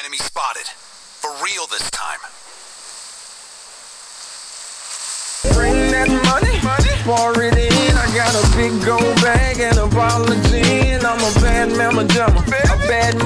Enemy spotted. For real this time. Bring that money, pour it in. I got a big gold bag and a bottle of gin. I'm a bad mama jamma, a bad